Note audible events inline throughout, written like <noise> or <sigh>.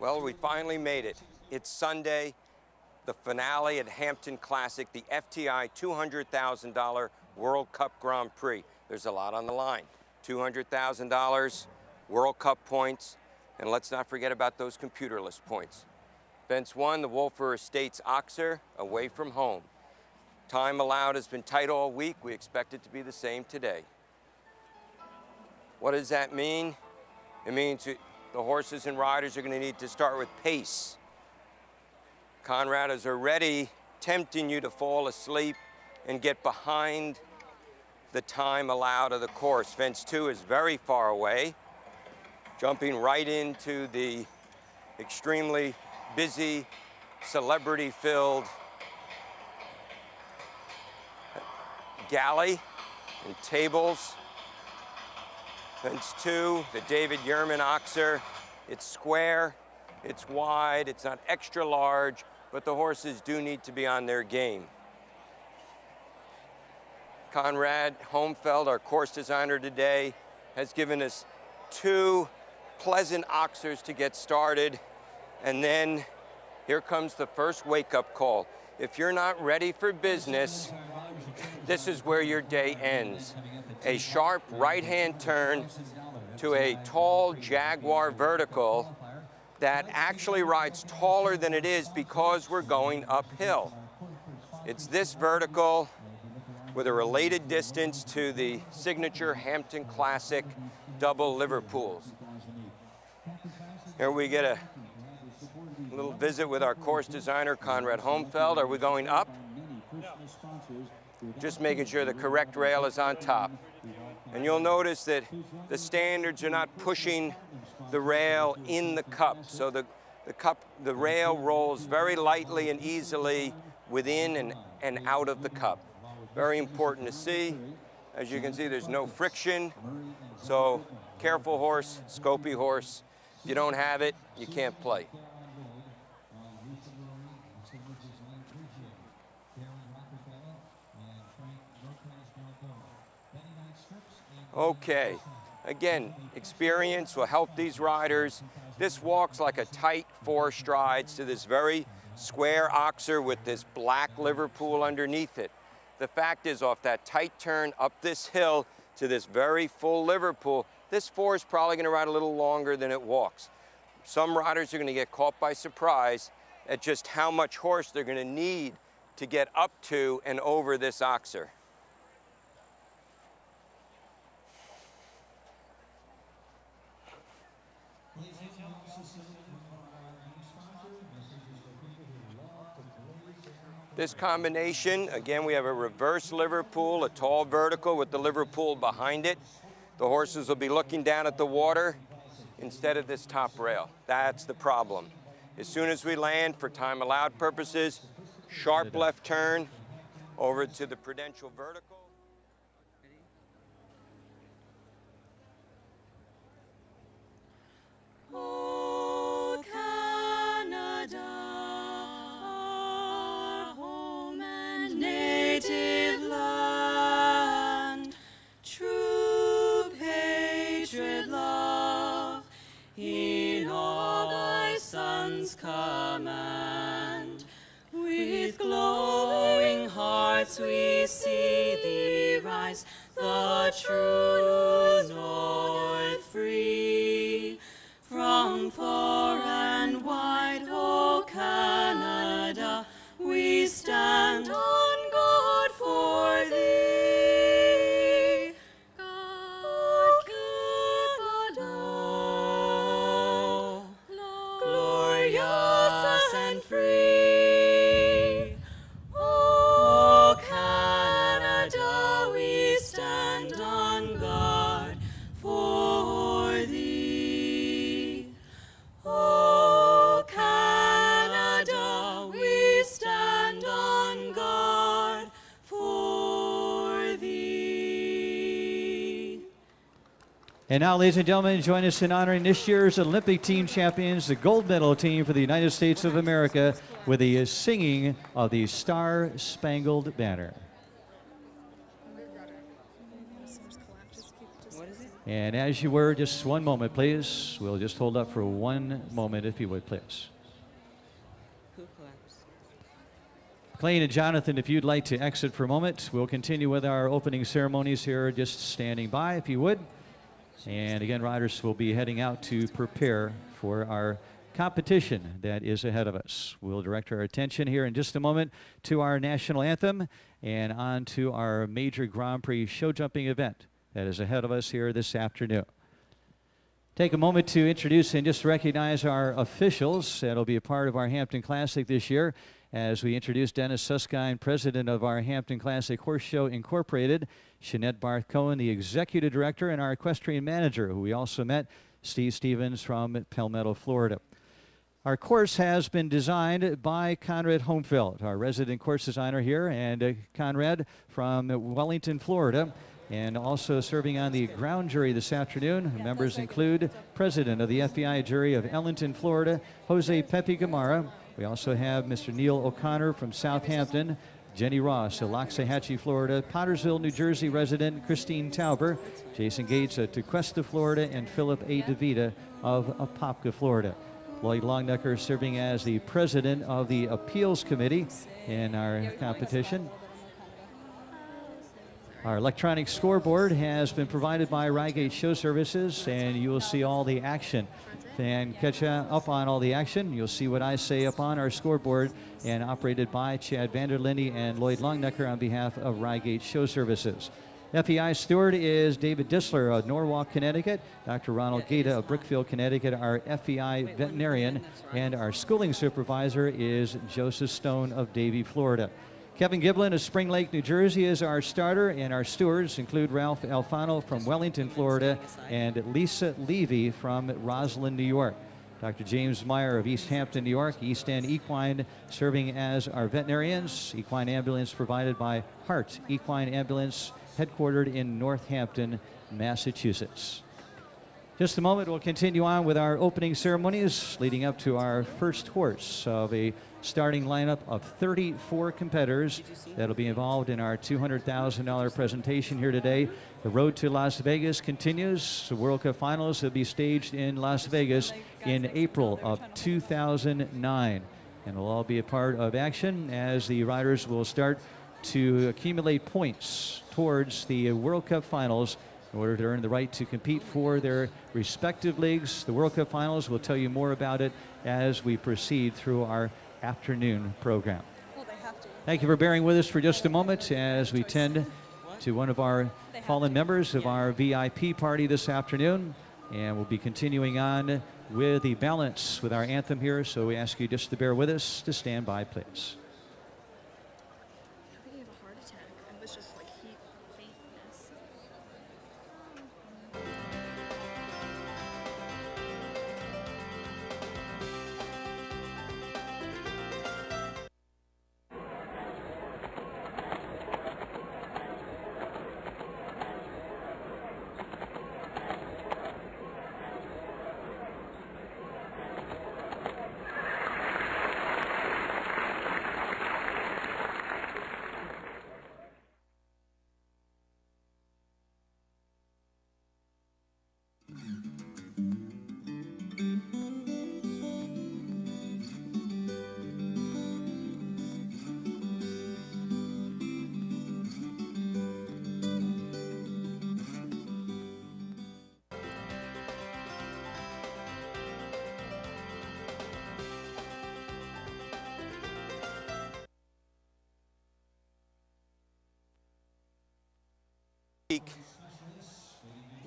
Well, we finally made it. It's Sunday, the finale at Hampton Classic, the FTI $200,000 World Cup Grand Prix. There's a lot on the line. $200,000, World Cup points, and let's not forget about those computerless points. Fence one, the Wölffer Estates Oxer, away from home. Time allowed has been tight all week. We expect it to be the same today. What does that mean? It means the horses and riders are going to need to start with pace. Conrad is already tempting you to fall asleep and get behind the time allowed of the course. Fence two is very far away, jumping right into the extremely busy, celebrity-filled galley and tables. Fence two, the David Yurman Oxer. It's square, it's wide, it's not extra large, but the horses do need to be on their game. Conrad Homfeld, our course designer today, has given us two pleasant oxers to get started. And then here comes the first wake-up call. If you're not ready for business, this is where your day ends. A sharp right-hand turn to a tall Jaguar vertical that actually rides taller than it is because we're going uphill. It's this vertical with a related distance to the signature Hampton Classic double Liverpools. Here we get a little visit with our course designer, Conrad Homfeld. Are we going up? Just making sure the correct rail is on top. And you'll notice that the standards are not pushing the rail in the cup. So the, the cup, the rail rolls very lightly and easily within and, and out of the cup. Very important to see. As you can see, there's no friction. So careful horse, scopy horse. If you don't have it, you can't play. Okay, again, experience will help these riders. This walks like a tight four strides to this very square oxer with this black Liverpool underneath it. The fact is off that tight turn up this hill to this very full Liverpool, this four is probably gonna ride a little longer than it walks. Some riders are gonna get caught by surprise at just how much horse they're gonna need to get up to and over this oxer. This combination, again, we have a reverse Liverpool, a tall vertical with the Liverpool behind it. The horses will be looking down at the water instead of this top rail. That's the problem. As soon as we land, for time allowed purposes, sharp left turn over to the Prudential vertical. And now, ladies and gentlemen, join us in honoring this year's Olympic team champions, the gold medal team for the United States of America, with the singing of the Star Spangled Banner. And as you were, just one moment, please. We'll just hold up for one moment, if you would, please. Clayton and Jonathan, if you'd like to exit for a moment, we'll continue with our opening ceremonies here, just standing by, if you would. And again, riders will be heading out to prepare for our competition that is ahead of us. We'll direct our attention here in just a moment to our national anthem and on to our major Grand Prix show jumping event that is ahead of us here this afternoon. Take a moment to introduce and just recognize our officials that'll be a part of our Hampton Classic this year as we introduce Dennis Suskind, president of our Hampton Classic Horse Show Incorporated, Shanette Barth Cohen, the executive director, and our equestrian manager, who we also met, Steve Stevens from Palmetto, Florida. Our course has been designed by Conrad Homfeld, our resident course designer here, and uh, Conrad from Wellington, Florida. And also serving on the ground jury this afternoon, members include President of the FEI jury of Ellington, Florida, Jose Pepe Gamara. We also have Mr. Neil O'Connor from Southampton, Jenny Ross of Loxahatchee, Florida, Pottersville, New Jersey resident Christine Tauber, Jason Gates of Tequesta, Florida, and Philip A. DeVita of Apopka, Florida. Lloyd Longnecker serving as the president of the appeals committee in our competition. Our electronic scoreboard has been provided by Ryegate Show Services, and you will see all the action. And catch uh, up on all the action. You'll see what I say up on our scoreboard, and operated by Chad Vanderlinde and Lloyd Longnecker on behalf of Ryegate Show Services. FEI steward is David Disler of Norwalk, Connecticut. Dr. Ronald Gata of Brookfield, Connecticut, our FEI veterinarian. And our schooling supervisor is Joseph Stone of Davie, Florida. Kevin Giblin of Spring Lake, New Jersey is our starter, and our stewards include Ralph Alfano from Wellington, Florida, and Lisa Levy from Roslyn, New York. Dr. James Meyer of East Hampton, New York, East End Equine, serving as our veterinarians. Equine ambulance provided by Hart Equine Ambulance, headquartered in Northampton, Massachusetts. Just a moment, we'll continue on with our opening ceremonies leading up to our first horse of a starting lineup of 34 competitors that'll be involved in our $200,000 presentation here today. The road to Las Vegas continues. The World Cup finals will be staged in Las Vegas in April of 2009. And we'll all be a part of action as the riders will start to accumulate points towards the World Cup finals in order to earn the right to compete for their respective leagues. The World Cup finals, we'll tell you more about it as we proceed through our afternoon program. Thank you for bearing with us for just a moment as we tend to one of our fallen members of our VIP party this afternoon. And we'll be continuing on with the balance with our anthem here. So we ask you just to bear with us, to stand by, please.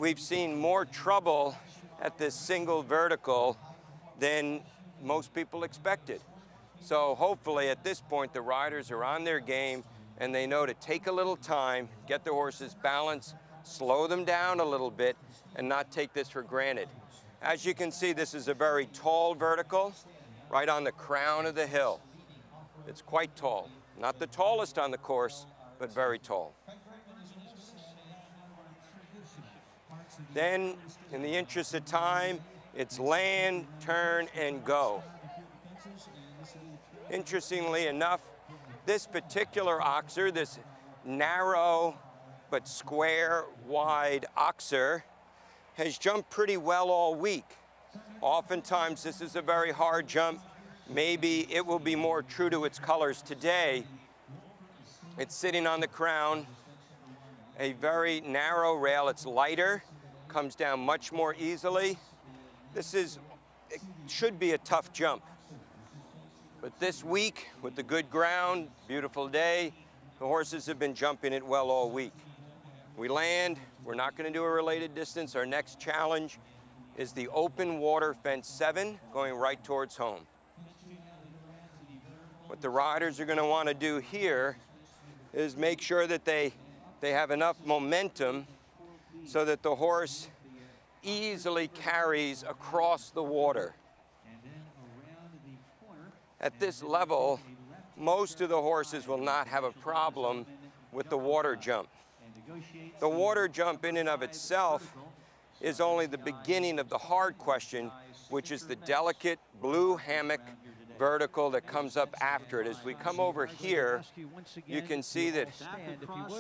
We've seen more trouble at this single vertical than most people expected. So hopefully at this point the riders are on their game and they know to take a little time, get the horses balanced, slow them down a little bit and not take this for granted. As you can see, this is a very tall vertical right on the crown of the hill. It's quite tall. Not the tallest on the course, but very tall. Then, in the interest of time, it's land, turn, and go. Interestingly enough, this particular oxer, this narrow but square wide oxer, has jumped pretty well all week. Oftentimes, this is a very hard jump. Maybe it will be more true to its colors today. It's sitting on the crown, a very narrow rail. It's lighter, comes down much more easily. This is, it should be a tough jump. But this week, with the good ground, beautiful day, the horses have been jumping it well all week. We land, we're not going to do a related distance. Our next challenge is the open water fence seven, going right towards home. What the riders are going to want to do here is make sure that they, they have enough momentum so that the horse easily carries across the water. At this level, most of the horses will not have a problem with the water jump. The water jump in and of itself is only the beginning of the hard question, which is the delicate blue hammock vertical that comes up after it. As we come over here, you can see that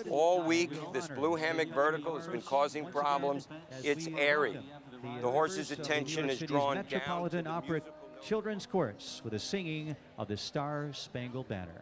all week this blue hammock vertical has been causing problems. It's airy. The horse's attention is drawn down Metropolitan the Opera Children's Chorus with a singing of the Star Spangled Banner.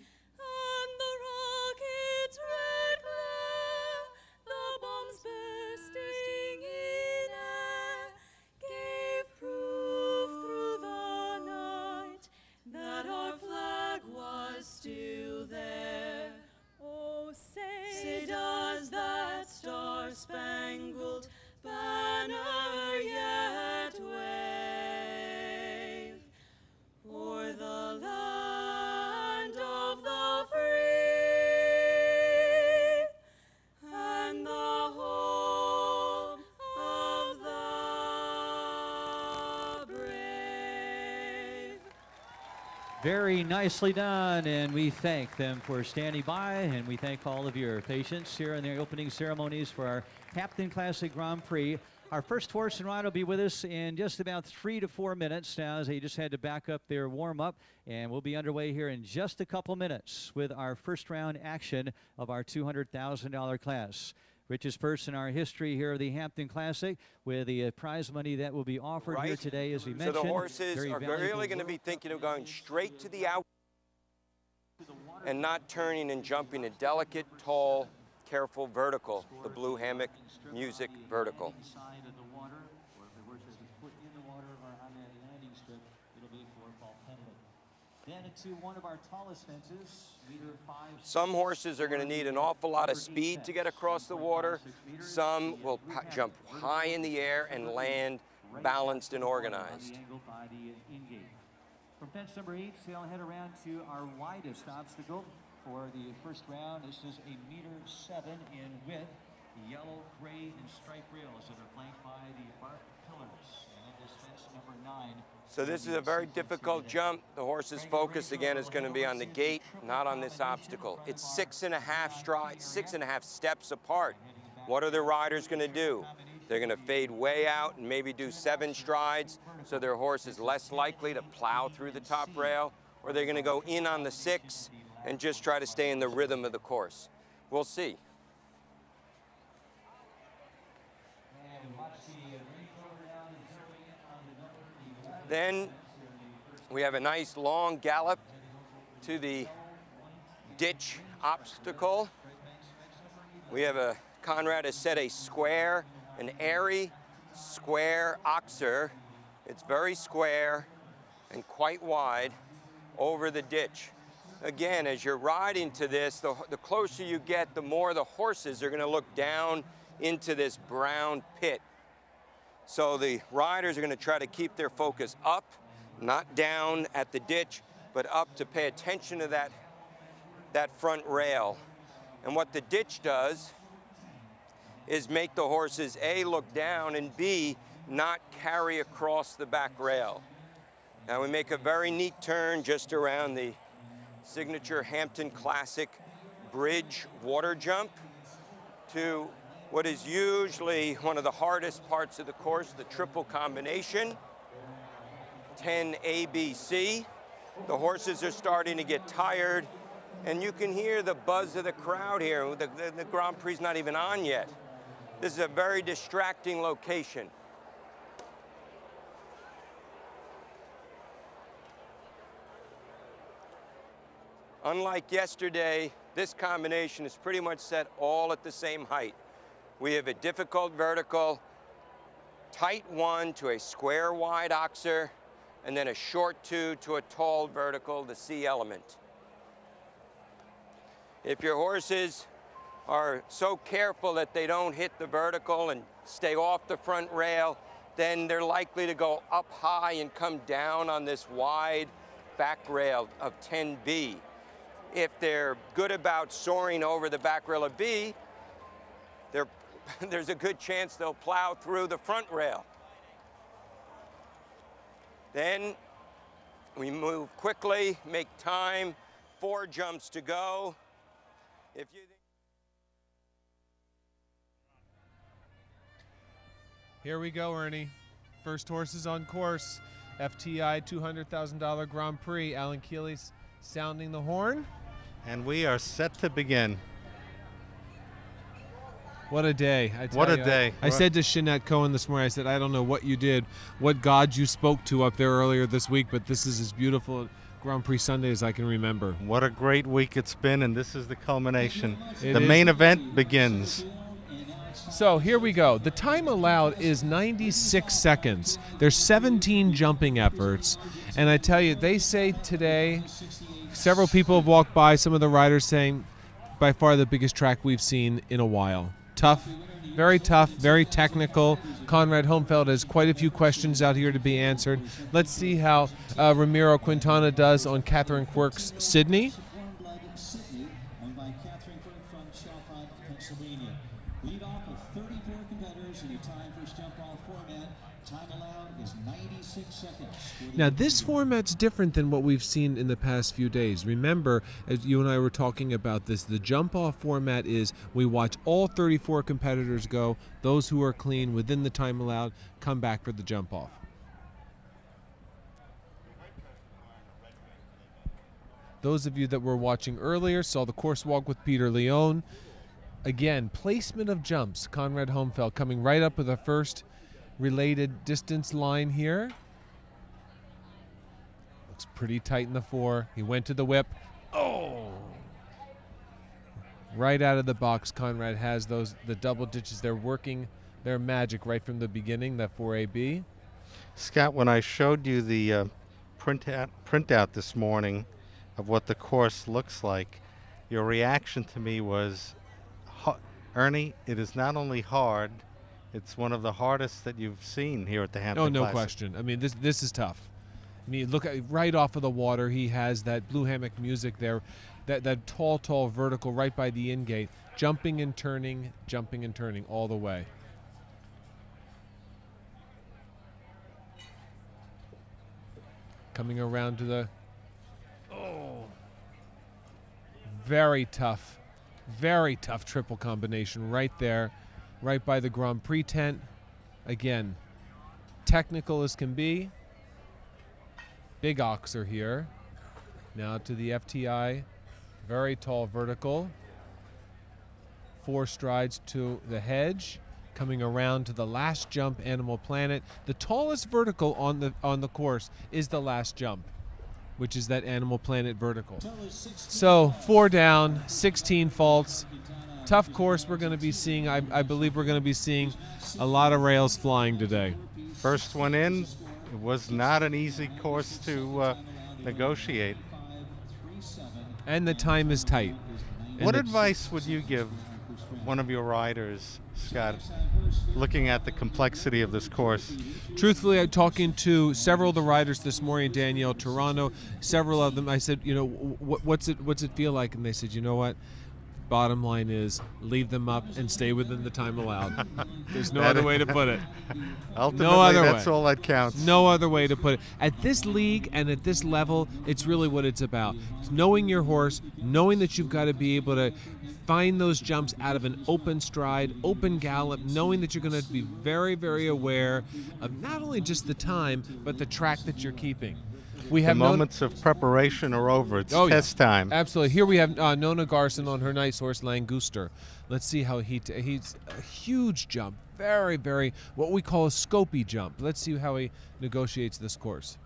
Very nicely done, and we thank them for standing by, and we thank all of your patience here in the opening ceremonies for our Hampton Classic Grand Prix. Our first horse and ride will be with us in just about three to four minutes now, as they just had to back up their warm up, and we'll be underway here in just a couple minutes with our first round action of our $200,000 class. Richest purse in our history here of the Hampton Classic, with the uh, prize money that will be offered here today, as we So mentioned. the horses very are really going to be thinking of going straight to the out and not turning and jumping a delicate, tall, careful vertical, the blue hammock music vertical. side of the water, or if the horse has his foot in the water or on that landing strip, it'll be for fall penalty. Then into one of our tallest fences, meter five. Some horses are going to need an awful lot of speed to get across the water. Some will jump high in the air and land balanced and organized. the angle by the in-gate. From fence number eight, they'll head around to our widest obstacle for the first round. This is a meter seven in width, yellow, gray, and striped rails that are flanked by the bark pillars. And then this fence number nine. So this is a very difficult jump. The horse's focus again is going to be on the gate, not on this obstacle. It's six and a half strides, six and a half steps apart. What are the riders going to do? They're going to fade way out and maybe do seven strides, so their horse is less likely to plow through the top rail, or they're going to go in on the six and just try to stay in the rhythm of the course. We'll see. And watch the uh, Range Rover down and zeroing in on the number 11. Then we have a nice long gallop to the ditch obstacle. We have a, Conrad has set a square, an airy square oxer. It's very square and quite wide over the ditch. Again, as you're riding to this, the, the closer you get, the more the horses are going to look down into this brown pit. So the riders are going to try to keep their focus up, not down at the ditch, but up to pay attention to that, that front rail. And what the ditch does is make the horses A, look down, and B, not carry across the back rail. Now we make a very neat turn just around the signature Hampton Classic bridge water jump to what is usually one of the hardest parts of the course, the triple combination, 10 ABC. The horses are starting to get tired, and you can hear the buzz of the crowd here. The, the, the Grand Prix is not even on yet. This is a very distracting location. Unlike yesterday, this combination is pretty much set all at the same height. We have a difficult vertical, tight one to a square wide oxer, and then a short two to a tall vertical, the C element. If your horses are so careful that they don't hit the vertical and stay off the front rail, then they're likely to go up high and come down on this wide back rail of 10B. If they're good about soaring over the back rail of B, <laughs> there's a good chance they'll plow through the front rail. Then we move quickly, make time, four jumps to go. If you Here we go, Ernie. First horses on course. FTI $200,000 Grand Prix. Alan Keeley's sounding the horn. And we are set to begin. What a day. What a you. day. I, I said to Shanette Cohen this morning, I said, I don't know what you did, what gods you spoke to up there earlier this week, but this is as beautiful Grand Prix Sunday as I can remember. What a great week it's been, and this is the culmination. It the is. main event begins. So here we go. The time allowed is 96 seconds. There's 17 jumping efforts. And I tell you, they say today, several people have walked by, some of the riders saying, by far the biggest track we've seen in a while. Tough, very tough, very technical. Conrad Homfeld has quite a few questions out here to be answered. Let's see how uh, Ramiro Quintana does on Catherine Quirk's Sydney. Sydney, owned by Catherine Quirk from Chalfont, Pennsylvania. Lead off with 34 competitors in a time first jump off format. Time allowed is 96 seconds. For the Now, this format's different than what we've seen in the past few days. Remember, as you and I were talking about this, the jump off format is we watch all 34 competitors go. Those who are clean within the time allowed come back for the jump off. Those of you that were watching earlier saw the course walk with Peter Leone. Again, placement of jumps. Conrad Homfeld coming right up with a first related distance line here. Looks pretty tight in the four. He went to the whip. Oh! Right out of the box, Conrad has those the double ditches. They're working their magic right from the beginning. That 4AB. Scot, when I showed you the uh, printout, printout this morning of what the course looks like, your reaction to me was, Ernie, it is not only hard, it's one of the hardest that you've seen here at the Hampton Oh, no Classic. question. I mean, this this is tough. I mean, look at right off of the water. He has that blue hammock music there, that that tall, tall vertical right by the in gate, jumping and turning, jumping and turning all the way. Coming around to the. Oh. Very tough, very tough triple combination right there, right by the Grand Prix tent. Again, technical as can be. Big oxer here. Now to the FTI. Very tall vertical. Four strides to the hedge. Coming around to the last jump, Animal Planet. The tallest vertical on the on the course is the last jump, which is that Animal Planet vertical. So four down, 16 faults. Tough course we're going to be seeing. I, I believe we're going to be seeing a lot of rails flying today. First one in, it was not an easy course to uh, negotiate. And the time is tight. And What advice would you give one of your riders, Scot, looking at the complexity of this course. Truthfully, I'm talking to several of the riders this morning, Danielle Torano, several of them. I said, you know, what's it what's it feel like? And they said, you know what? Bottom line is, leave them up and stay within the time allowed. <laughs> There's no other way to put it. <laughs> Ultimately, other that's way. all that counts. No other way to put it. At this league and at this level, it's really what it's about. It's knowing your horse, knowing that you've got to be able to find those jumps out of an open stride, open gallop, knowing that you're going to be very, very aware of not only just the time, but the track that you're keeping. We The have known- moments of preparation are over. It's Oh, yeah. test time. Absolutely. Here we have uh, Nona Garson on her nice horse Languster. Let's see how he t- he's a huge jump, very very what we call a scopy jump. Let's see how he negotiates this course.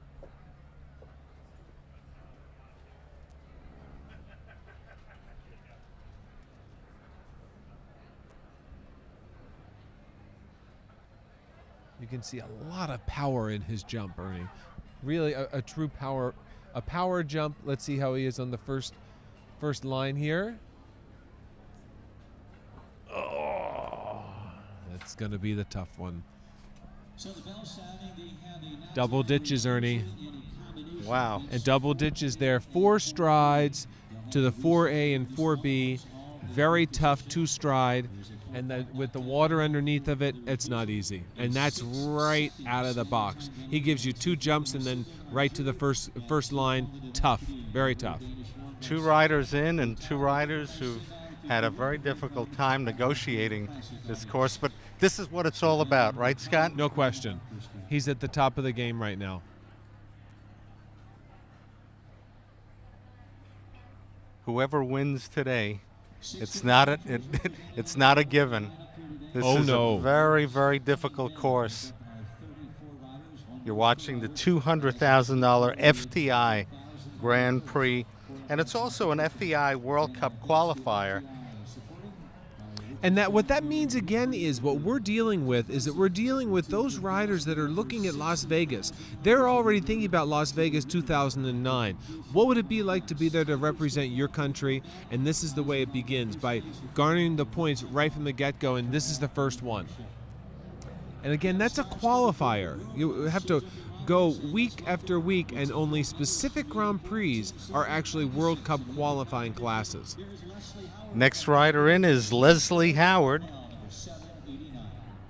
You can see a lot of power in his jump, Ernie. Really, a, a true power, a power jump. Let's see how he is on the first, first line here. Oh, that's gonna be the tough one. So the bell sounding, they have a Double ditches, Ernie, Wow. and double ditches there. Four strides to the 4A and 4B. Very tough two stride, and the, with the water underneath of it, it's not easy. And that's right out of the box. He gives you two jumps and then right to the first first line. Tough, very tough. Two riders in and two riders who've had a very difficult time negotiating this course. But this is what it's all about, right, Scot? No question. He's at the top of the game right now. Whoever wins today, it's not a it, <laughs> it's not a given. This Oh, is no. a very very difficult course. You're watching the $200,000 FTI Grand Prix, and it's also an FEI World Cup qualifier. And that what that means again is what we're dealing with is that we're dealing with those riders that are looking at Las Vegas. They're already thinking about Las Vegas 2009. What would it be like to be there to represent your country? And this is the way it begins by garnering the points right from the get-go and this is the first one. And again, that's a qualifier. You have to go week after week and only specific Grand Prix are actually World Cup qualifying classes. Next rider in is Leslie Howard.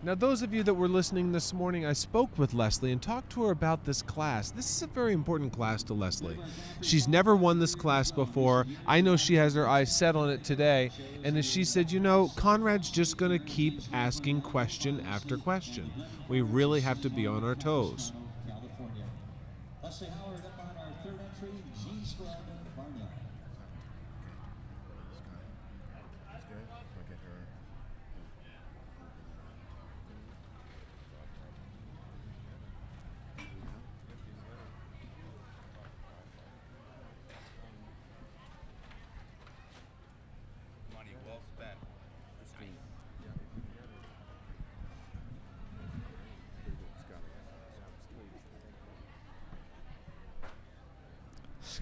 Now, those of you that were listening this morning, I spoke with Leslie and talked to her about this class. This is a very important class to Leslie. She's never won this class before. I know she has her eyes set on it today. And as she said, you know, Conrad's just going to keep asking question after question. We really have to be on our toes. Leslie Howard up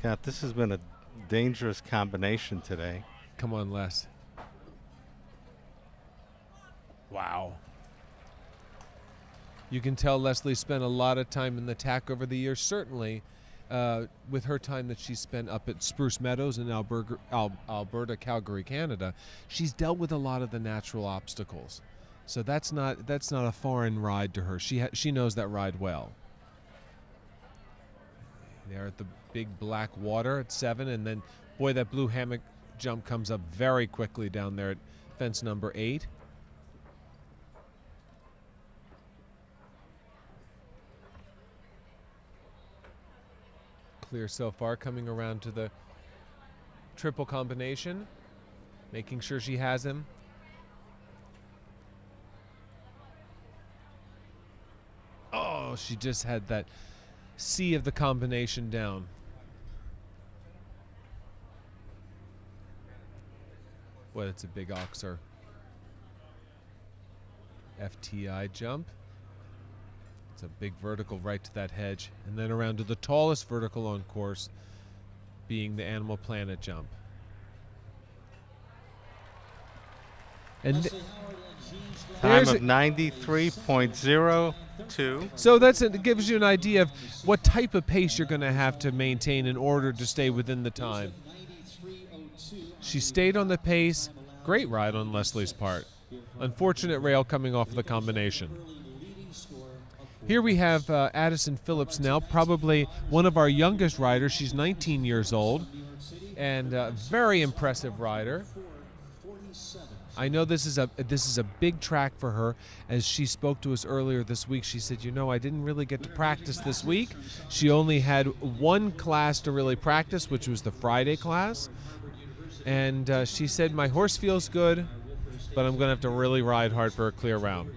Scot, this has been a dangerous combination today. Come on, Les. Wow. You can tell Leslie spent a lot of time in the tack over the years, certainly uh, with her time that she spent up at Spruce Meadows in Alberta, Al- Alberta, Calgary, Canada. She's dealt with a lot of the natural obstacles. So that's not that's not a foreign ride to her. She she knows that ride well. There at the big black water at seven, and then boy, that blue hammock jump comes up very quickly down there at fence number eight. Clear so far, coming around to the triple combination, making sure she has him. Oh, she just had that C of the combination down. What, it's a big oxer. FTI jump. It's a big vertical right to that hedge. And then around to the tallest vertical on course, being the Animal Planet jump. And th- Leslie Howard and Time of 93.02. So that's it gives you an idea of what type of pace you're going to have to maintain in order to stay within the time. She stayed on the pace. Great ride on Leslie's part. Unfortunate rail coming off of the combination. Here we have uh, Addison Phillips now, probably one of our youngest riders. She's 19 years old and a very impressive rider. I know this is a this is a big track for her. As she spoke to us earlier this week, she said, "You know, I didn't really get to practice this week. She only had one class to really practice, which was the Friday class." And uh, she said, "My horse feels good, but I'm going to have to really ride hard for a clear round."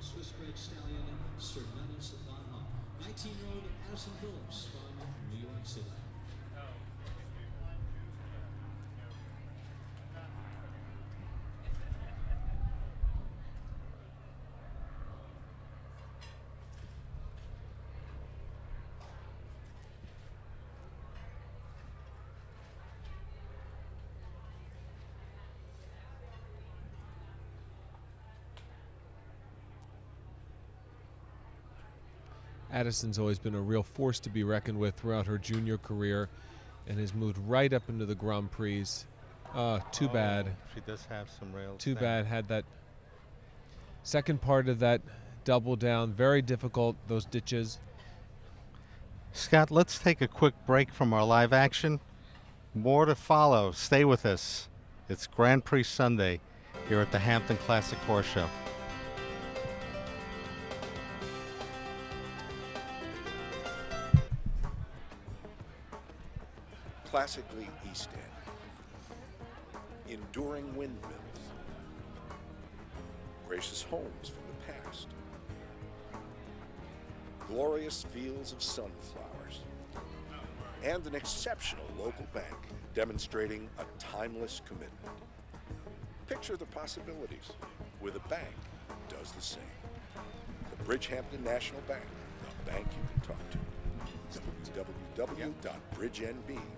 Swiss stallion, Servanas Baja. 19-year-old Addison Phillips from New York City. Addison's always been a real force to be reckoned with throughout her junior career, and has moved right up into the Grand Prix. Uh, too bad. Oh, She does have some rails. Too bad. Had that second part of that double down. Very difficult, those ditches. Scot, let's take a quick break from our live action. More to follow. Stay with us. It's Grand Prix Sunday here at the Hampton Classic Horse Show. Classically East End. Enduring windmills, gracious homes from the past, glorious fields of sunflowers, and an exceptional local bank demonstrating a timeless commitment. Picture the possibilities where the bank does the same. The Bridgehampton National Bank, the bank you can talk to. www.bridgenb.com.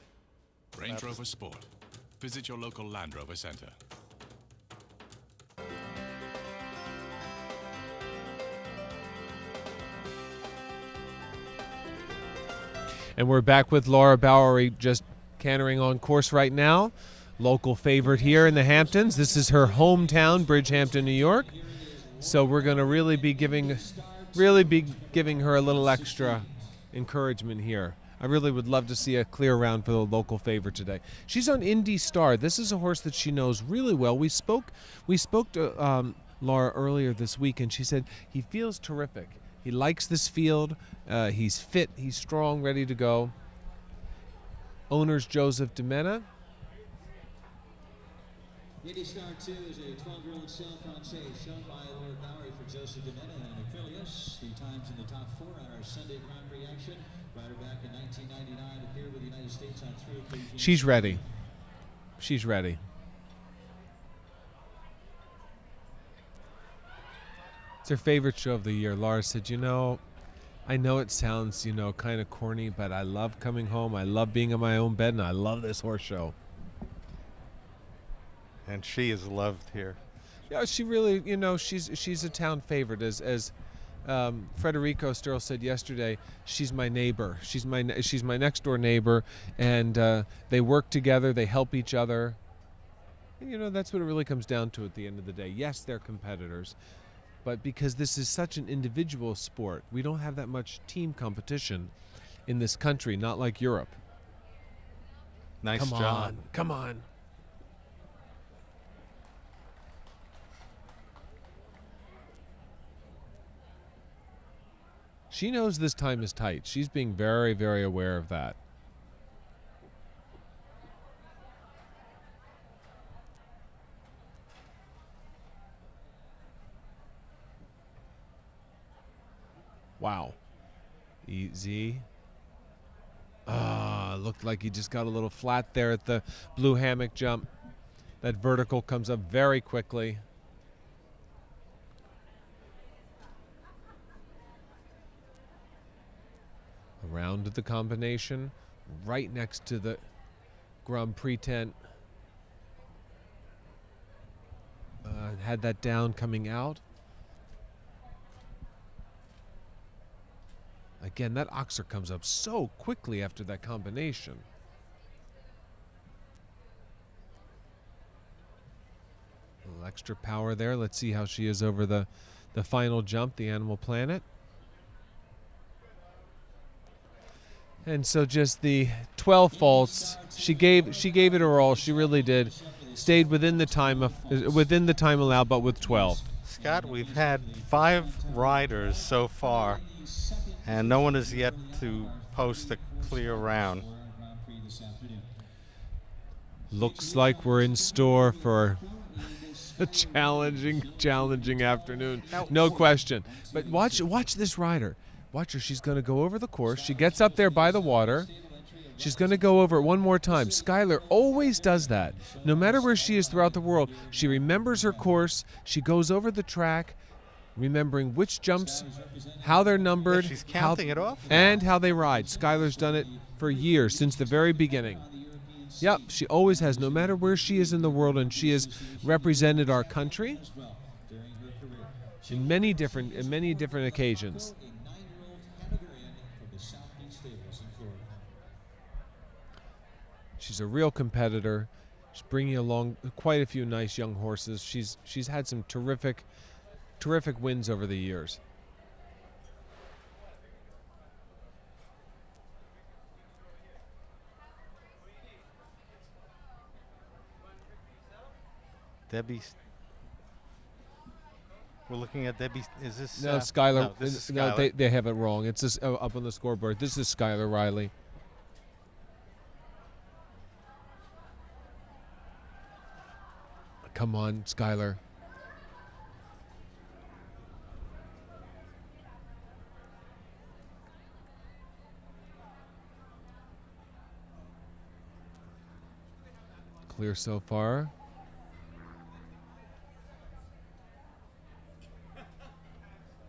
Rover Sport. Visit your local Land Rover Center. And we're back with Laura Bowery just cantering on course right now. Local favorite here in the Hamptons. This is her hometown, Bridgehampton, New York. So we're going to really be giving really be giving her a little extra encouragement here. I really would love to see a clear round for the local favorite today. She's on Indy Star. This is a horse that she knows really well. We spoke we spoke to um, Laura earlier this week, and she said he feels terrific. He likes this field. Uh, he's fit. He's strong, ready to go. Owners Joseph Demena. Indy Star 2 is a 12-year-old Selle Français shown by Laura Bowery for Joseph Demetta and Aquilius. Three times in the top four on our Sunday Grand Prix action. Rider back in 1999 appeared with the United States on three occasions. She's ready. She's ready. It's her favorite show of the year. Laura said, You know, I know it sounds, you know, kind of corny, but I love coming home. I love being in my own bed, and I love this horse show. And she is loved here. Yeah, she really, you know, she's she's a town favorite. As as um, Federico Sztyrle said yesterday, she's my neighbor. She's my she's my next door neighbor, and uh, they work together. They help each other. And, you know, that's what it really comes down to at the end of the day. Yes, they're competitors, but because this is such an individual sport, we don't have that much team competition in this country. Not like Europe. Nice come job. on, come on. she knows this time is tight. She's being very, very aware of that. Wow. Easy. Ah, looked like he just got a little flat there at the blue hammock jump. That vertical comes up very quickly. Around the combination, right next to the Grand Prix tent. Uh, had that down coming out. Again, that oxer comes up so quickly after that combination. A little extra power there. Let's see how she is over the, the final jump, the Animal Planet. And so just the 12 faults, she gave she gave it her all. She really did. Stayed within the time of within the time allowed, but with 12. Scot, we've had five riders so far, and no one has yet to post a clear round. Looks like we're in store for a challenging, challenging afternoon. No question. But watch, watch this rider. Watch her. She's going to go over the course. She gets up there by the water. She's going to go over it one more time. Schuyler always does that. No matter where she is throughout the world, she remembers her course. She goes over the track, remembering which jumps, how they're numbered, she's how- it off and how they ride. Schuyler's done it for years, since the very beginning. Yep, she always has, no matter where she is in the world, and she has represented our country in many different in many different occasions. She's a real competitor. She's bringing along quite a few nice young horses. She's she's had some terrific, terrific wins over the years. Debbie's. We're looking at Debbie. Is this No, uh, Schuyler. No, this is no, they, they have it wrong. It's just uh, up on the scoreboard. This is Schuyler Riley. Come on, Schuyler. Clear so far.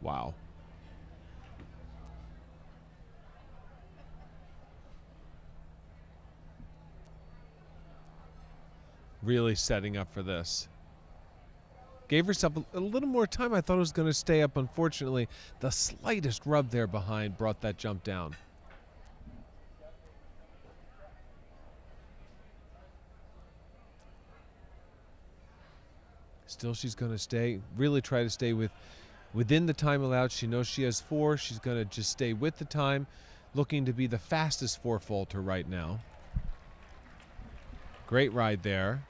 Wow. Really setting up for this. Gave herself a, little more time. I thought it was going to stay up. Unfortunately, the slightest rub there behind brought that jump down. Still, she's going to stay, really try to stay with within the time allowed. She knows she has four. She's going to just stay with the time, looking to be the fastest four faulter right now. Great ride there.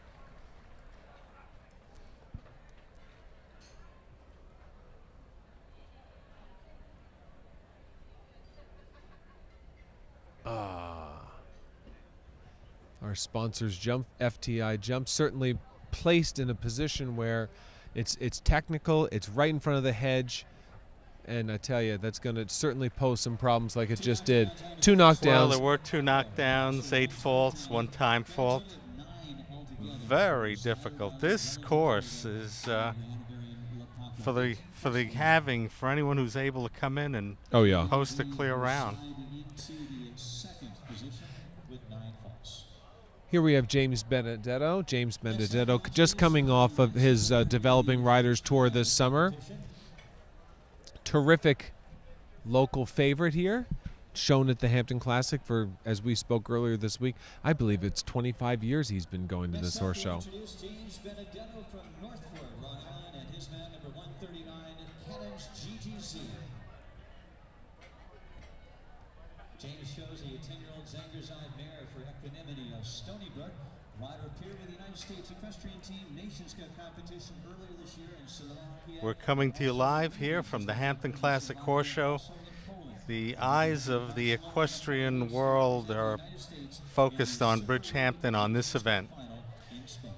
Our sponsors jump FTI jump certainly placed in a position where it's it's technical, it's right in front of the hedge, and I tell you that's going to certainly pose some problems like it just did. Two knockdowns. Well, there were two knockdowns, eight faults, one time fault. Very difficult. This course is uh, for the for the having for anyone who's able to come in and Oh, yeah. post a clear round. Here we have James Benedetto. James Benedetto just coming off of his uh, developing riders tour this summer. Terrific local favorite here, shown at the Hampton Classic for, as we spoke earlier this week, I believe it's 25 years he's been going to this horse show. Introduce James Benedetto from Northport, Long Island, and his man number 139, Cannons GTZ. James shows a 10-year-old Zangersheide mare for equanimity of Stony Brook. Rider appeared with the United States Equestrian Team Nations Cup competition earlier this year in Slovakia. We're coming to you live here from the Hampton Classic Horse Show. The eyes of the equestrian world are focused on Bridgehampton on this event.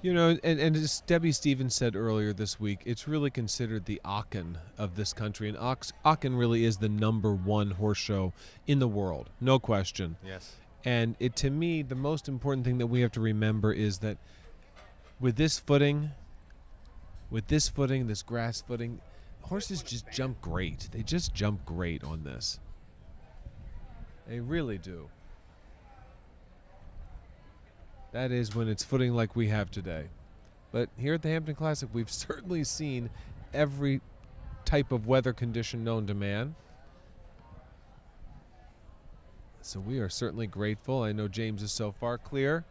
You know, and, and as Debbie Stephens said earlier this week, it's really considered the Aachen of this country. And Ox- Aachen really is the number one horse show in the world, no question. Yes. And it to me, the most important thing that we have to remember is that with this footing, with this footing, this grass footing, horses just jump great. They just jump great on this. They really do. That is when it's footing like we have today. But here at the Hampton Classic, we've <laughs> certainly seen every type of weather condition known to man. So we are certainly grateful. I know James is so far clear.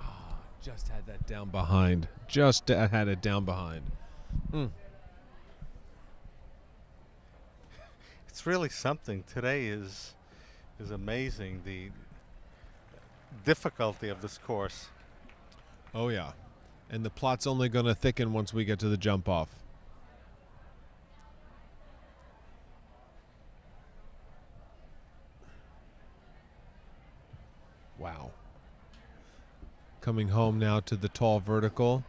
Ah, Just had that down behind. Just had it down behind. Hmm. It's really something. Today is is amazing. The difficulty of this course. Oh yeah, and the plot's only going to thicken once we get to the jump off. Wow. Coming home now to the tall vertical.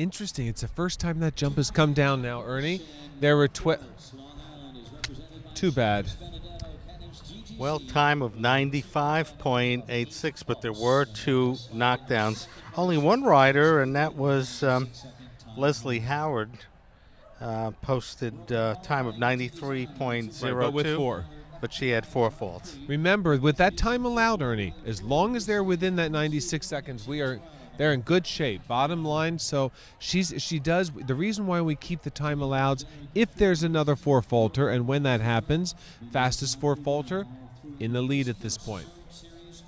Interesting. It's the first time that jump has come down now, Ernie. There were twi- Too bad. Well, time of 95.86, but there were two knockdowns. Only one rider, and that was um, Leslie Howard, uh, posted uh, time of 93.02. Right, but with four. But she had four faults. Remember, with that time allowed, Ernie, as long as they're within that 96 seconds, we are they're in good shape. Bottom line, so she's she does the reason why we keep the time allowed if there's another four faulter, and when that happens, fastest four faulter in the lead at this point.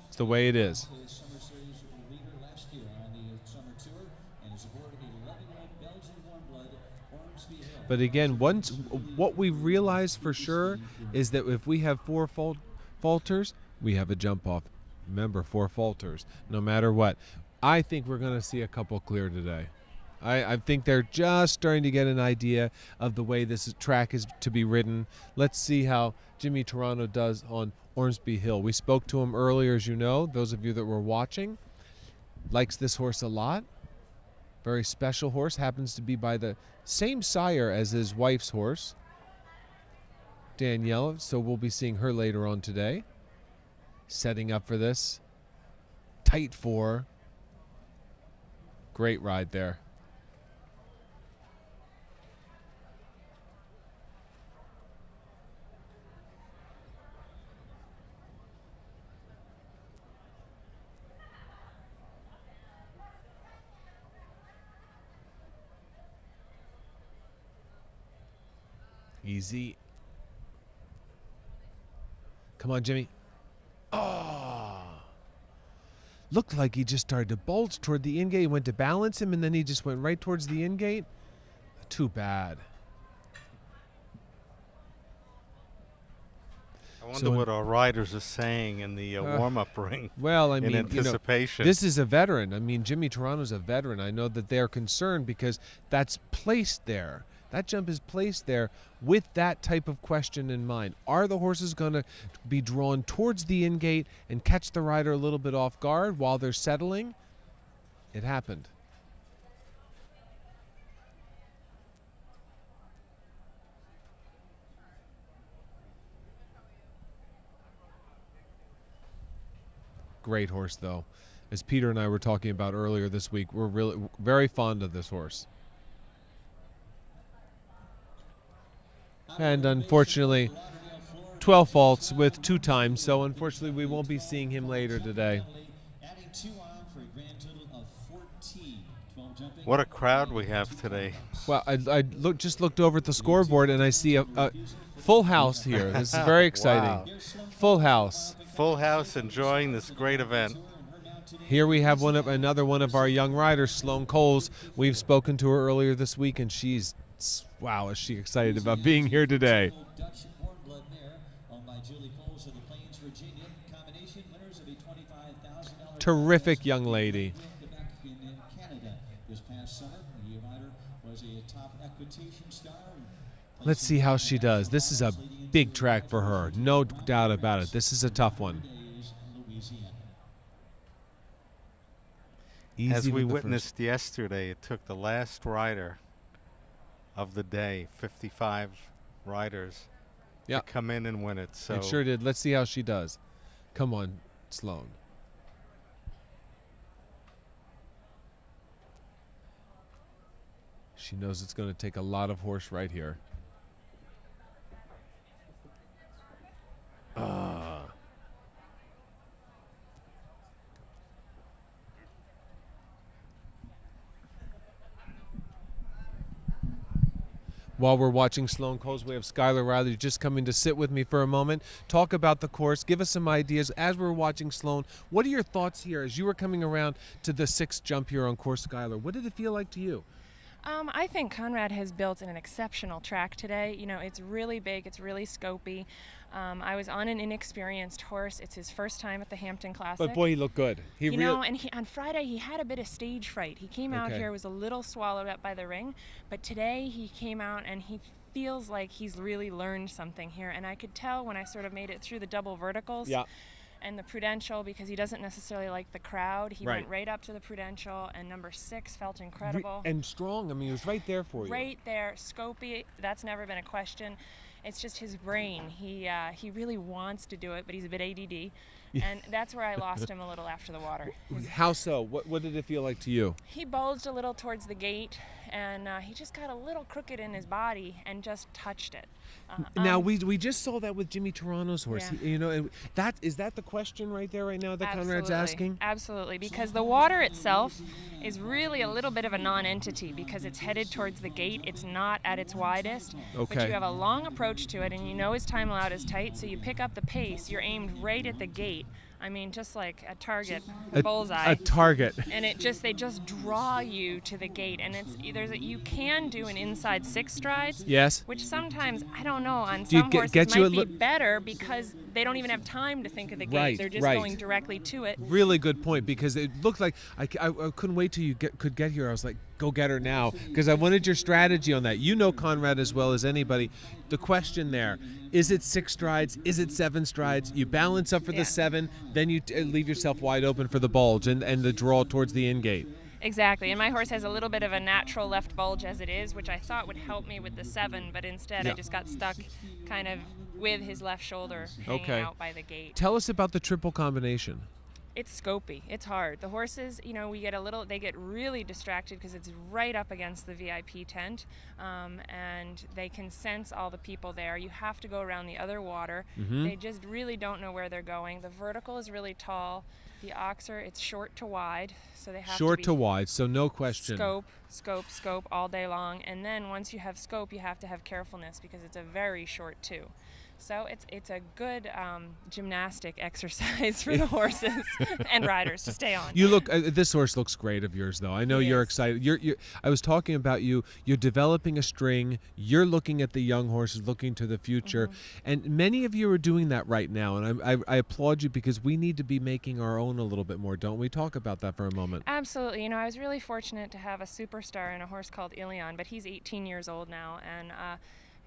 It's the way it is. Summer Series leader last year on the summer tour, and is aboard the 11-year-old Belgian warm blood, Ormsby Hill. But again, once what we realize for sure is that if we have four fault, faulters, we have a jump off. Remember, four faulters, no matter what. I think we're going to see a couple clear today. I, I think they're just starting to get an idea of the way this track is to be ridden. Let's see how Jimmy Torano does on Ormsby Hill. We spoke to him earlier, as you know, those of you that were watching. Likes this horse a lot very special horse happens to be by the same sire as his wife's horse danielle so we'll be seeing her later on today setting up for this tight four great ride there Easy. Come on, Jimmy. Oh. Looked like he just started to bulge toward the in gate. He went to balance him, and then he just went right towards the in gate. Too bad. I wonder So what our riders are saying in the uh, Uh, warm-up ring. Well, I in mean, you know, anticipation. this is a veteran. I mean, Jimmy Torano's a veteran. I know that they're concerned because that's placed there. That jump is placed there with that type of question in mind. Are the horses going to be drawn towards the in gate and catch the rider a little bit off guard while they're settling? It happened. Great horse, though. As Peter and I were talking about earlier this week, we're really very fond of this horse. And unfortunately, 12 faults with two times, so unfortunately, we won't be seeing him later today. Adding two on for a grand total of 14. 12 jumping. What a crowd we have today. Well, I, I look, just looked over at the scoreboard and I see a, a full house here. This is very <laughs> exciting. Wow. Full house. Full house enjoying this great event. Here we have one of another one of our young riders, Sloan Coles. We've spoken to her earlier this week, and she's Wow, is she excited about being here today? Terrific young lady. Let's see how she does. This is a big track for her, no doubt about it. This is a tough one. Easy As we witnessed first. yesterday, it took the last rider of the day, 55 riders, Yeah. to come in and win it. So It sure did. Let's see how she does. Come on, Sloan. She knows it's going to take a lot of horse right here. Ah. While we're watching Sloan Coles, we have Schuyler Riley just coming to sit with me for a moment, talk about the course, give us some ideas. As we're watching Sloan, what are your thoughts here as you were coming around to the sixth jump here on course Schuyler? What did it feel like to you? Um, I think Conrad has built an exceptional track today. You know, it's really big, it's really scopy. Um, I was on an inexperienced horse. It's his first time at the Hampton Classic. But boy, he looked good. He you really. know, and he, on Friday he had a bit of stage fright. He came out Okay. here was a little swallowed up by the ring, but today he came out and he feels like he's really learned something here. And I could tell when I sort of made it through the double verticals Yeah. And the prudential because he doesn't necessarily like the crowd. He Right. went right up to the prudential, and number six felt Re- incredible. and strong. I mean, he was right there for you. Right there, Scopy. That's never been a question. It's just his brain. He uh, he really wants to do it, but he's a bit ADD, <laughs> and that's where I lost him a little after the water. How so? What, what did it feel like to you? he bulged a little towards the gate, and uh, he just got a little crooked in his body and just touched it. Uh, now um, we we just saw that with Jimmy Torano's horse. Yeah. He- you know, that is that the question right there right now that Conrad's asking. Absolutely, because the water itself is really a little bit of a non-entity because it's headed towards the gate. It's not at its widest, but you have a long approach to it, and you know his time allowed is tight, so you pick up the pace. You're aimed right at the gate. I mean, just like a target A- bullseye. A target. <laughs> and it just they just draw you to the gate and it's there's a, you can do an inside six strides Yes. which sometimes i don't know on Do you some get- horses get you might a be li- better because they don't even have time to think of the gate Right, they're just right. going directly to it Really good point because it looked like I, c- I- I couldn't wait till you get, could get here. I was like, go get her now because I wanted your strategy on that. You know Conrad as well as anybody. The question there is it six strides? Is it seven strides? You balance up for Yeah. the seven, then you t- leave yourself wide open for the bulge and, and the draw towards the in gate. exactly and my horse has a little bit of a natural left bulge as it is which i thought would help me with the seven but instead Yeah. i just got stuck kind of with his left shoulder hanging Okay. out by the gate Tell us about the triple combination. It's scopy. It's hard. The horses, you know, we get a little, they get really distracted because it's right up against the VIP tent, um, and they can sense all the people there. You have to go around the other water. Mm-hmm. They just really don't know where they're going. The vertical is really tall. The oxer, it's short to wide, so they have Short to, to wide, so no question. Scope, scope, scope all day long, and then once you have scope, you have to have carefulness because it's a very short too. So it's it's a good um, gymnastic <laughs> exercise for the <laughs> horses and riders to stay on. You look. Uh, this horse looks great of yours, though. I know He you're is. excited. You're, you're. I was talking about you. You're developing a string. You're looking at the young horses, looking to the future, Mm-hmm. and many of you are doing that right now. And I, I, I applaud you because we need to be making our own a little bit more, don't we? Talk about that for a moment. Absolutely. You know, I was really fortunate to have a superstar in a horse called Ilion, but he's 18 years old now, and uh,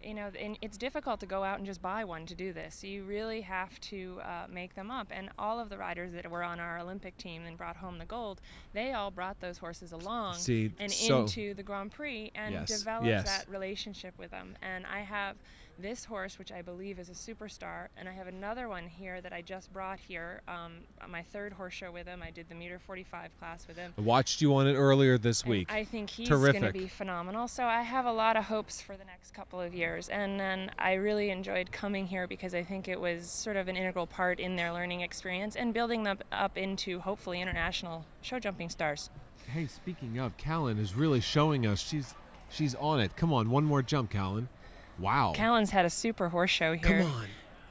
you know, and it's difficult to go out and just buy one to do this. You really have to uh, make them up. And all of the riders that were on our Olympic team and brought home the gold, they all brought those horses along See, and so- into the Grand Prix and Yes, developed yes. that relationship with them. And I have this horse, which I believe is a superstar, and I have another one here that I just brought here. Um, my third horse show with him. I did the meter 45 class with him. I watched you on it earlier this And week. I think he's going to be phenomenal. So I have a lot of hopes for the next couple of years. And then I really enjoyed coming here because I think it was sort of an integral part in their learning experience and building them up into hopefully international show jumping stars. Hey, speaking of, Callan is really showing us she's she's on it. Come on, one more jump, Callan. Wow. Callan's had a super horse show here. Come on.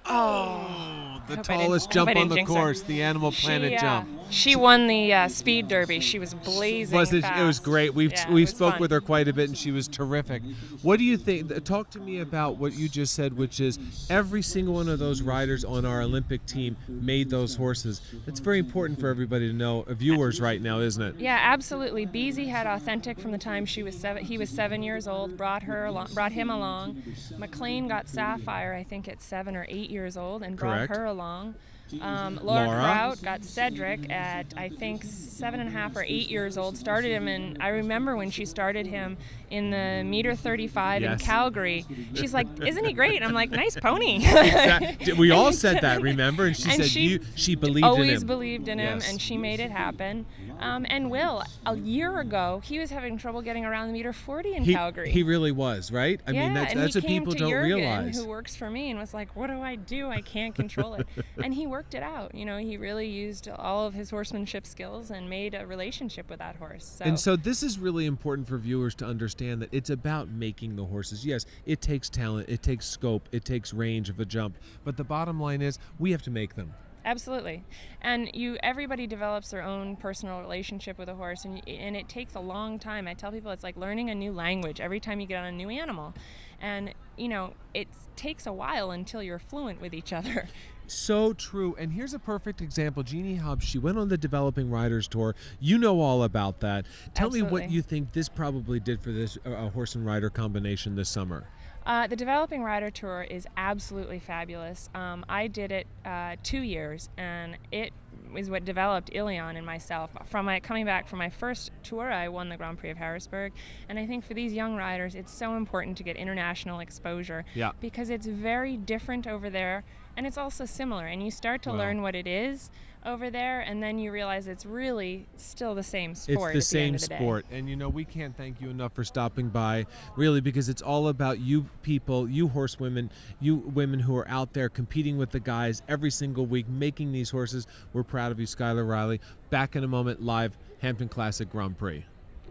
Oh, the I didn't- tallest jump on the jinx her. course, the Animal Planet she, uh, jump. She won the uh, speed derby. She was blazing. Was it? Fast. It was great. We've Yeah, we spoke fun. with her quite a bit, and she was terrific. What do you think? Talk to me about what you just said, which is every single one of those riders on our Olympic team made those horses. That's very important for everybody to know, uh, viewers right now, isn't it? Yeah, absolutely. Beezie had authentic from the time she was seven. He was seven years old. Brought her along, brought him along. McLain got Sapphire, I think, at seven or eight years old, and brought Correct. her along. Um, Laura, Laura. Kraut got Cedric at I think seven and a half or eight years old. Started him, and I remember when she started him in the meter 35 Yes. in Calgary. She's like, "Isn't he great?" I'm like, "Nice pony." That- we all said that, remember? And she <laughs> And said she you, she believed in always him. believed in him, Yes. and she made it happen. Um, and Will, a year ago, he was having trouble getting around the meter 40 in he, Calgary. he really was, right? I yeah, mean, that's, and that's he what came people to don't Jurgen, realize. who works for me, and was like, "What do I do? I can't control it." <laughs> and he worked it out. You know, he really used all of his horsemanship skills and made a relationship with that horse. So, And so this is really important for viewers to understand that it's about making the horses. Yes, it takes talent, it takes scope, it takes range of a jump, but the bottom line is we have to make them. Absolutely, and you everybody develops their own personal relationship with a horse, and and it takes a long time. I tell people it's like learning a new language every time you get on a new animal, and you know it takes a while until you're fluent with each other. <laughs> So true. And here's a perfect example. Jeannie Hobbs, she went on the Developing Riders Tour. You know all about that. Tell me what you think this probably did for this uh, horse and rider combination this summer. Uh, the Developing Rider Tour is absolutely fabulous. Um, I did it uh, two years, and it is what developed Ilion and myself. From my coming back from my first tour, I won the Grand Prix of Harrisburg, and I think for these young riders, it's so important to get international exposure Yeah. because it's very different over there, and it's also similar. And you start to learn what it is over there, and then you realize it's really still the same sport. It's the same the day. sport. And you know, we can't thank you enough for stopping by, really, because it's all about you people, you horsewomen, you women who are out there competing with the guys every single week, making these horses. We're proud of you, Schuyler Riley. Back in a moment, live Hampton Classic Grand Prix.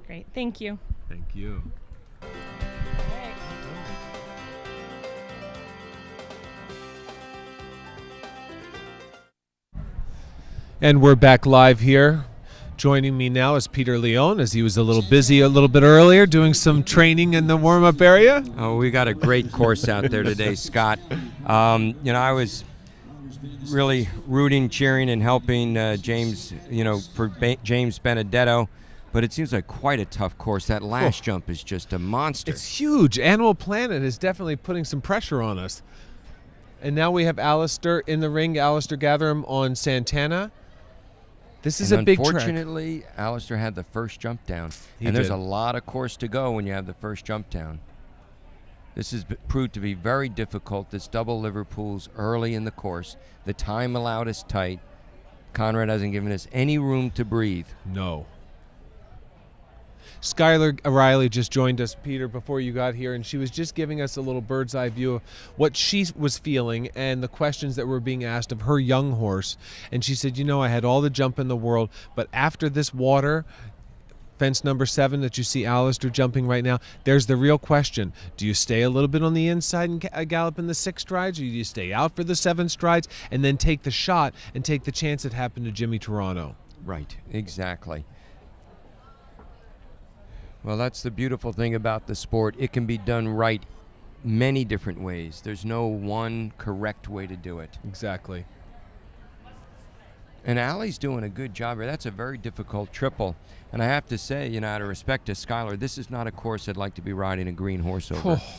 Great, thank you. Thank you. And we're back live here. Joining me now is Peter Leone, as he was a little busy a little bit earlier doing some training in the warm up area. Oh, we got a great course out there today, <laughs> Scot. Um, you know, I was really rooting, cheering, and helping uh, James. You know, for ba- James Benedetto, but it seems like quite a tough course. That last jump is just a monster. It's huge. Animal Planet is definitely putting some pressure on us. And now we have Alistair in the ring, Alistair Gatherum on Santana. This is and a big track. Unfortunately, Alistair had the first jump down, He and there's did. a lot of course to go when you have the first jump down. This has proved to be very difficult. This double Liverpool's early in the course. The time allowed is tight. Conrad hasn't given us any room to breathe. No. Schuyler O'Reilly just joined us, Peter, before you got here, and she was just giving us a little bird's eye view of what she was feeling and the questions that were being asked of her young horse. And she said, You know, I had all the jump in the world, but after this water, fence number seven that you see Alistair jumping right now, there's the real question. Do you stay a little bit on the inside and gallop in the six strides, or do you stay out for the seven strides and then take the shot and take the chance that happened to Jimmy Torano? Right, exactly. Well, that's the beautiful thing about the sport. It can be done right many different ways. There's no one correct way to do it. Exactly. And Allie's doing a good job here. That's a very difficult triple. And I have to say, you know, out of respect to Schuyler, this is not a course I'd like to be riding a green horse over. <sighs>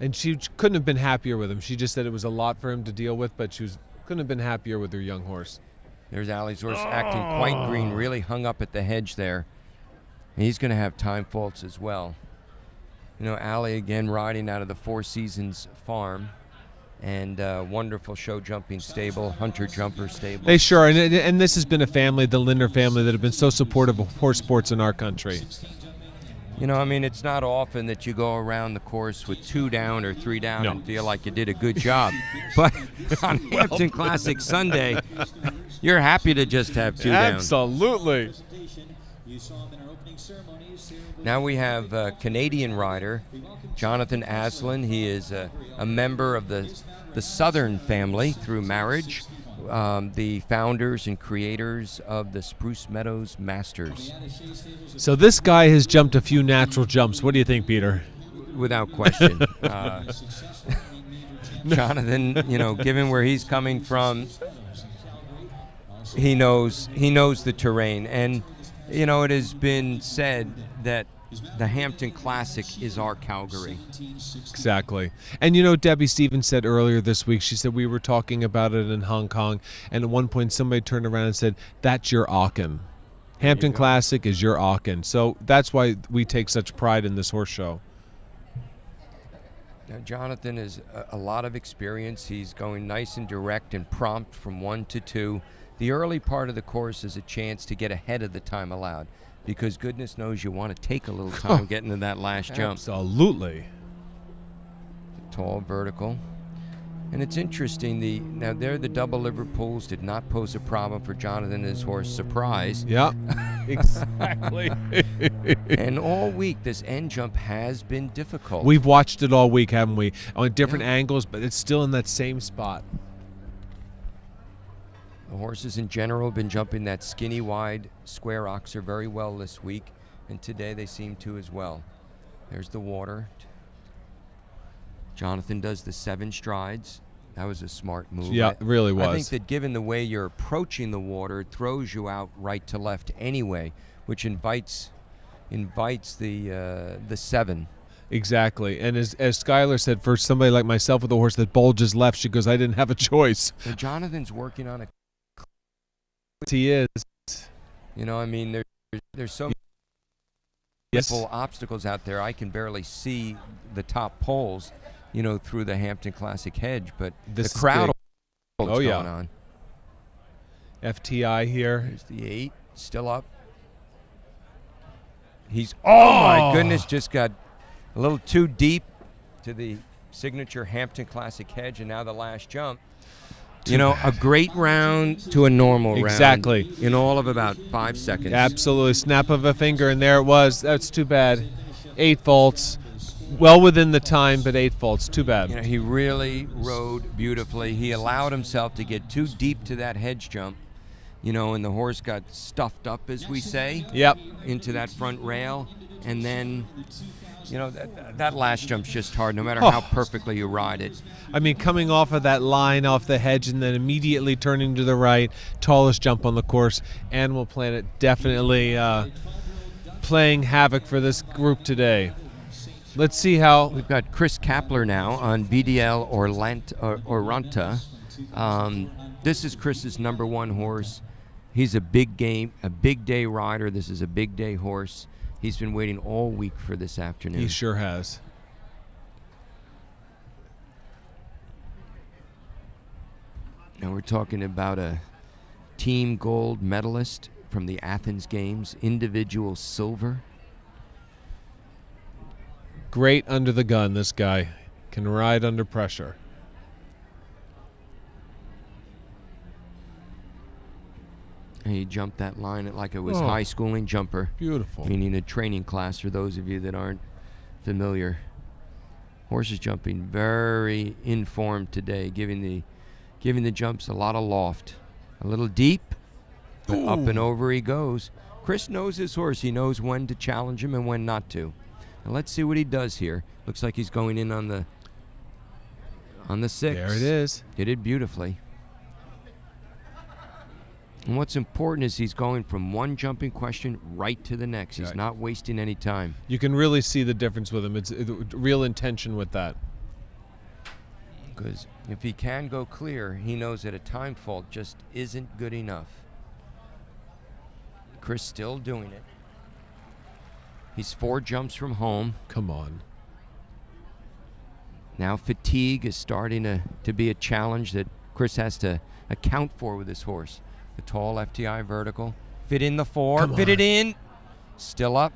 And she couldn't have been happier with him. She just said it was a lot for him to deal with, but she was, couldn't have been happier with her young horse. There's Allie's horse acting quite green, oh. really hung up at the hedge there. And he's going to have time faults as well. You know, Allie again riding out of the Four Seasons farm and uh, wonderful show jumping stable, Hunter Jumper stable. They sure, and, and this has been a family, the Linder family, that have been so supportive of horse sports in our country. You know, I mean, it's not often that you go around the course with two down or three down No. and feel like you did a good job. <laughs> but on Hampton Classic Sunday, you're happy to just have two down. Absolutely. Now we have a Canadian rider, Jonathan Asselin. He is a, a member of the, the Southern family through marriage. um, the founders and creators of the Spruce Meadows Masters. So this guy has jumped a few natural jumps. What do you think, Peter? Without question. <laughs> uh, Jonathan, you know, given where he's coming from, he knows he knows the terrain, and you know it has been said that the Hampton Classic is our Calgary. Exactly. And you know, Debbie Stephens said earlier this week, she said we were talking about it in Hong Kong, and at one point somebody turned around and said, That's your Aachen. Hampton Classic is your Aachen. So that's why we take such pride in this horse show. Now, Jonathan has a, a lot of experience. He's going nice and direct and prompt from one to two. The early part of the course is a chance to get ahead of the time allowed because goodness knows you want to take a little <laughs> time getting to that last jump. Absolutely. the Tall vertical. And it's interesting. The now there the double Liverpools did not pose a problem for Jonathan and his horse. Surprise. Yeah, <laughs> exactly. and all week this end jump has been difficult. We've watched it all week, haven't we? On different angles, but it's still in that same spot. The horses in general have been jumping that skinny wide square oxer very well this week, and today they seem to as well. There's the water. Jonathan does the seven strides. That was a smart move. Yeah, I- it really was. I think that given the way you're approaching the water, it throws you out right to left anyway, which invites invites the uh, the seven. Exactly. And as, as Schuyler said, for somebody like myself with a horse that bulges left, she goes, I didn't have a <laughs> choice. So Jonathan's working on a He is. You know, I mean, there, there's so Yes. simple obstacles out there. I can barely see the top poles, you know, through the Hampton Classic hedge. But This the crowd, big. will know Oh, yeah. on. FTI here. There's the eight, still up. He's oh, my Oh. goodness, just got a little too deep to the signature Hampton Classic hedge, and now the last jump. You know, a great round to a normal round. Exactly. In all of about five seconds. Absolutely. Snap of a finger, and there it was. That's too bad. Eight faults. Well within the time, but eight faults. Too bad. You know, he really rode beautifully. He allowed himself to get too deep to that hedge jump, you know, and the horse got stuffed up, as we say. Yep. Into that front rail, and then, you know, that, that last jump's just hard, no matter Oh. how perfectly you ride it. I mean, coming off of that line off the hedge and then immediately turning to the right, tallest jump on the course. Animal Planet definitely uh, playing havoc for this group today. Let's see how. We've got Chris Kappler now on VDL Orlant, or, Oranta. Um, this is Chris's number one horse. He's a big game, a big day rider. This is a big day horse. He's been waiting all week for this afternoon. He sure has. Now we're talking about a team gold medalist from the Athens Games, individual silver. Great under the gun, this guy. Can ride under pressure. And he jumped that line at like it was Oh. high schooling jumper. Beautiful. Meaning a training class for those of you that aren't familiar. Horses jumping very informed today, giving the giving the jumps a lot of loft. A little deep, but up and over he goes. Chris knows his horse. He knows when to challenge him and when not to. Now let's see what he does here. Looks like he's going in on the on the six. There it is. Did it beautifully. And what's important is he's going from one jumping question right to the next. He's Right. not wasting any time. You can really see the difference with him. It's it, real intention with that. Because if he can go clear, he knows that a time fault just isn't good enough. Chris still doing it. He's four jumps from home. Come on. Now fatigue is starting to, to be a challenge that Chris has to account for with his horse. The tall FTI vertical. Fit in the four. Come fit it in. Still up.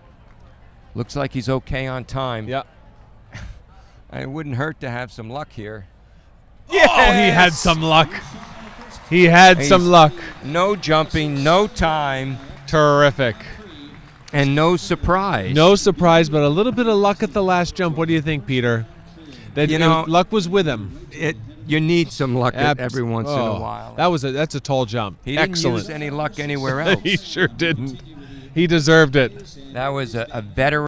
Looks like he's okay on time. Yeah. And <laughs> it wouldn't hurt to have some luck here. Oh, he had some luck. He had some luck. No jumping, no time, Terrific. and no surprise. No surprise, but a little bit of luck at the last jump. What do you think, Peter? That You know- luck was with him. It, you need some luck Abs- every once in oh, a while. That was a that's a tall jump. he didn't Excellent. use any luck <laughs> anywhere else. he sure didn't. He deserved it. that was a, a veteran.